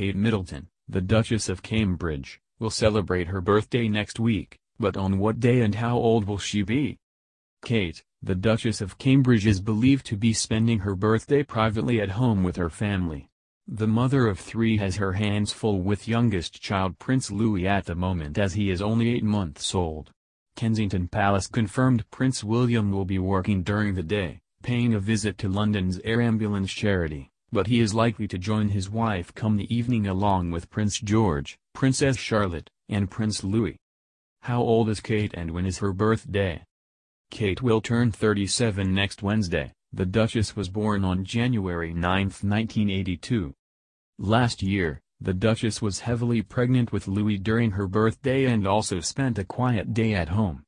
Kate Middleton, the Duchess of Cambridge, will celebrate her birthday next week, but on what day and how old will she be? Kate, the Duchess of Cambridge is believed to be spending her birthday privately at home with her family. The mother of three has her hands full with youngest child Prince Louis at the moment as he is only eight months old. Kensington Palace confirmed Prince William will be working during the day, paying a visit to London's Air Ambulance charity, but he is likely to join his wife come the evening along with Prince George, Princess Charlotte, and Prince Louis. How old is Kate and when is her birthday? Kate will turn 37 next Wednesday. The Duchess was born on January 9, 1982. Last year, the Duchess was heavily pregnant with Louis during her birthday and also spent a quiet day at home.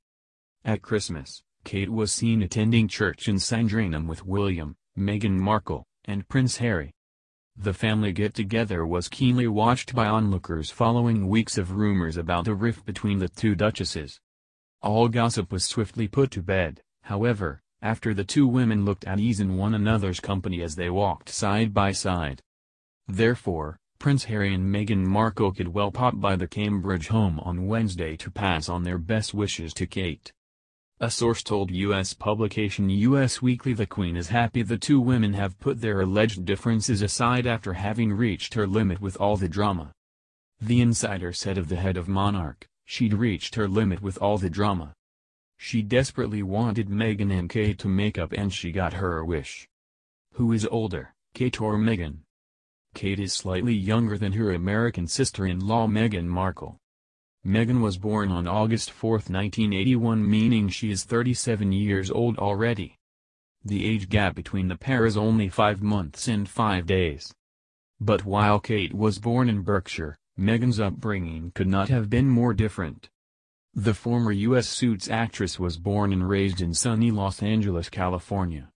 At Christmas, Kate was seen attending church in Sandringham with William, Meghan Markle, and Prince Harry. The family get-together was keenly watched by onlookers following weeks of rumors about a rift between the two duchesses. All gossip was swiftly put to bed, however, after the two women looked at ease in one another's company as they walked side by side. Therefore, Prince Harry and Meghan Markle could well pop by the Cambridge home on Wednesday to pass on their best wishes to Kate. A source told U.S. publication U.S. Weekly the Queen is happy the two women have put their alleged differences aside after having reached her limit with all the drama. The insider said of the head of Monarch, she'd reached her limit with all the drama. She desperately wanted Meghan and Kate to make up and she got her wish. Who is older, Kate or Meghan? Kate is slightly younger than her American sister-in-law Meghan Markle. Meghan was born on August 4, 1981 meaning she is 37 years old already. The age gap between the pair is only 5 months and 5 days. But while Kate was born in Berkshire, Meghan's upbringing could not have been more different. The former U.S. Suits actress was born and raised in sunny Los Angeles, California.